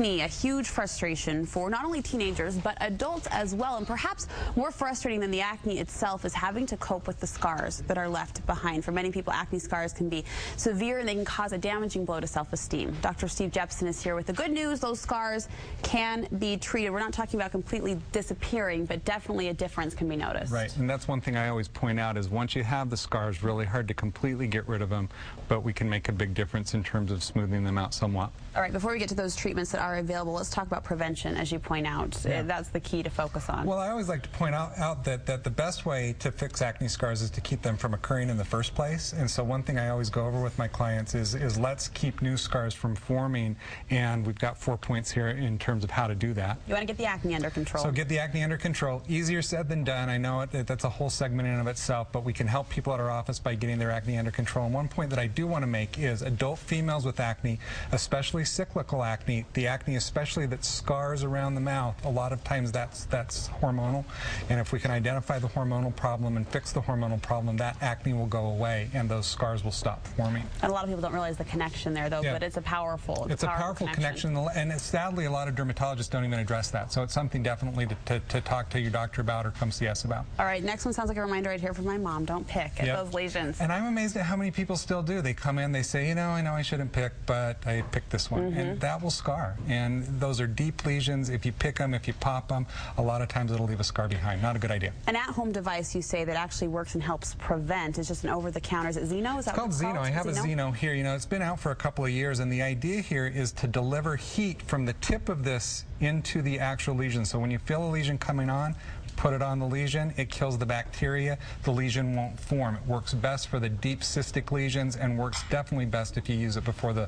Acne, a huge frustration for not only teenagers, but adults as well. And perhaps more frustrating than the acne itself is having to cope with the scars that are left behind. For many people, acne scars can be severe and they can cause a damaging blow to self-esteem. Dr. Steve Jepson is here with the good news. Those scars can be treated. We're not talking about completely disappearing, but definitely a difference can be noticed. Right, and that's one thing I always point out is once you have the scars, really hard to completely get rid of them, but we can make a big difference in terms of smoothing them out somewhat. All right, before we get to those treatments that are available, let's talk about prevention, as you point out. Yeah. That's the key to focus on. Well, I always like to point out, out that, that the best way to fix acne scars is to keep them from occurring in the first place. And so one thing I always go over with my clients is, is let's keep new scars from forming. And we've got four points here in terms of how to do that. You want to get the acne under control. So get the acne under control. Easier said than done. I know it, that's a whole segment in and of itself, but we can help people at our office by getting their acne under control. And one point that I do want to make is adult females with acne, especially cyclical acne, acne, the acne especially that scars around the mouth, a lot of times that's, that's hormonal. And if we can identify the hormonal problem and fix the hormonal problem, that acne will go away and those scars will stop forming. And a lot of people don't realize the connection there though, yeah. but it's a powerful It's, a powerful, powerful connection. connection. and sadly a lot of dermatologists don't even address that. So it's something definitely to, to, to, talk to your doctor about or come see us about. All right, next one sounds like a reminder right here from my mom. Don't pick at yep. those lesions. And I'm amazed at how many people still do. They come in, they say, you know, I know I shouldn't pick, but I picked this one. Mm -hmm. And that will scar. And those are deep lesions. If you pick them, if you pop them, a lot of times it'll leave a scar behind. Not a good idea. An at-home device you say that actually works and helps prevent is just an over-the-counter. Is it Zeno? Is that it's called Zeno. I have Zeno? a Zeno here. You know, it's been out for a couple of years, and the idea here is to deliver heat from the tip of this into the actual lesion. So when you feel a lesion coming on, put it on the lesion, it kills the bacteria, the lesion won't form. It works best for the deep cystic lesions and works definitely best if you use it before the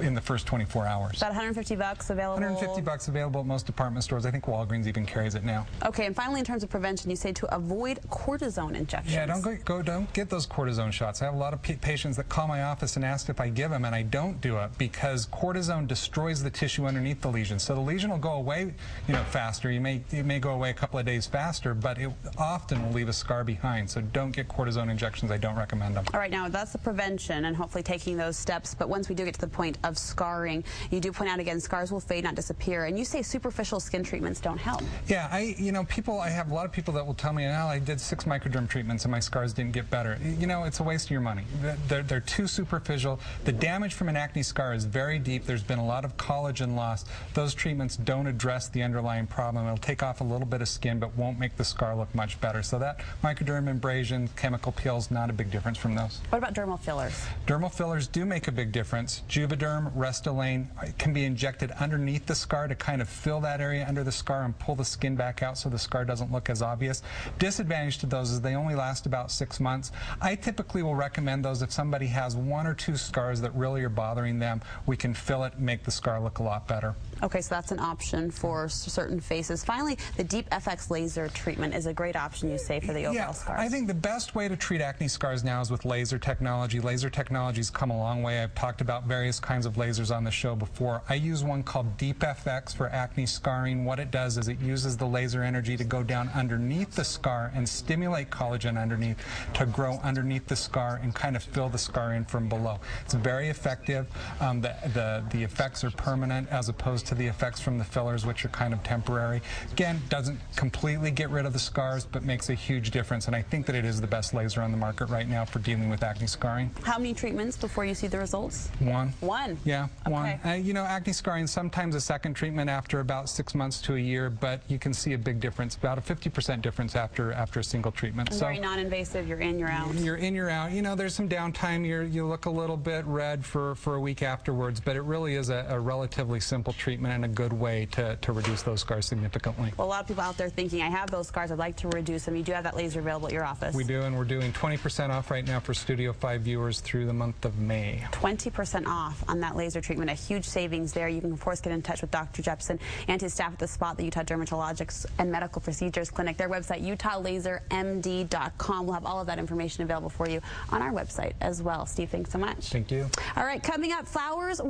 in the first 24 hours. About 150 bucks available. 150 bucks available at most department stores. I think Walgreens even carries it now. Okay, and finally in terms of prevention, you say to avoid cortisone injections. Yeah, don't go, go don't get those cortisone shots. I have a lot of patients that call my office and ask if I give them and I don't do it because cortisone destroys the tissue underneath the lesion. So the lesion will go away, you know, faster. You may it may go away a couple of days faster faster, but it often will leave a scar behind. So don't get cortisone injections. I don't recommend them. All right, now that's the prevention and hopefully taking those steps. But once we do get to the point of scarring, you do point out again, scars will fade, not disappear. And you say superficial skin treatments don't help. Yeah, I, you know, people, I have a lot of people that will tell me, oh, I did six microderm treatments and my scars didn't get better. You know, it's a waste of your money. They're, they're too superficial. The damage from an acne scar is very deep. There's been a lot of collagen loss. Those treatments don't address the underlying problem. It'll take off a little bit of skin, but won't make the scar look much better. So that microderm abrasion, chemical peels, not a big difference from those. What about dermal fillers? Dermal fillers do make a big difference. Juvederm, Restylane uh, can be injected underneath the scar to kind of fill that area under the scar and pull the skin back out so the scar doesn't look as obvious. Disadvantage to those is they only last about six months. I typically will recommend those if somebody has one or two scars that really are bothering them. We can fill it, make the scar look a lot better. Okay, so that's an option for certain faces. Finally, the Deep FX laser treatment is a great option, you say, for the overall yeah, scars. I think the best way to treat acne scars now is with laser technology. Laser technology's come a long way. I've talked about various kinds of lasers on the show before. I use one called Deep FX for acne scarring. What it does is it uses the laser energy to go down underneath the scar and stimulate collagen underneath to grow underneath the scar and kind of fill the scar in from below. It's very effective. Um, the, the, the effects are permanent as opposed to to the effects from the fillers, which are kind of temporary. Again, doesn't completely get rid of the scars, but makes a huge difference. And I think that it is the best laser on the market right now for dealing with acne scarring. How many treatments before you see the results? One. One? Yeah, okay. one. Uh, you know, acne scarring, sometimes a second treatment after about six months to a year, but you can see a big difference, about a 50% difference after after a single treatment. Very non-invasive, you're in, you're out. You're in, you're out. You know, there's some downtime. you you look a little bit red for, for a week afterwards, but it really is a, a relatively simple treatment treatment and a good way to, to reduce those scars significantly. Well, a lot of people out there thinking, I have those scars, I'd like to reduce them. You do have that laser available at your office. We do, and we're doing 20% off right now for Studio 5 viewers through the month of May. 20% off on that laser treatment, a huge savings there. You can, of course, get in touch with Dr. Jepson and his staff at the spot, the Utah Dermatologics and Medical Procedures Clinic. Their website, utahlasermd.com. We'll have all of that information available for you on our website as well. Steve, thanks so much. Thank you. All right, coming up, flowers.